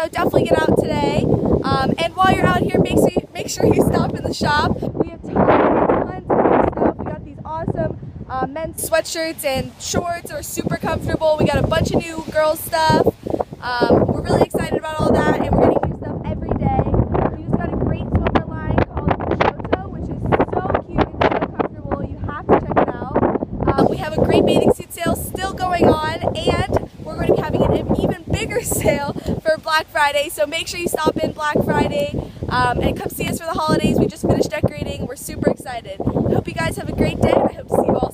so definitely get out today. Um, and while you're out here, make sure you, make sure you stop in the shop. We have tons and tons of stuff. We got these awesome uh, men's sweatshirts and shorts are super comfortable. We got a bunch of new girls stuff. Um, we're really excited about all that, and we're getting new stuff every day. We just got a great swimmer line called Shoto, which is so cute and so comfortable. You have to check it out. Um, we have a great bathing suit sale still going on, and we're going to be having an even bigger sale for Black Friday. So make sure you stop in Black Friday um, and come see us for the holidays. We just finished decorating. We're super excited. I hope you guys have a great day, I hope to see you all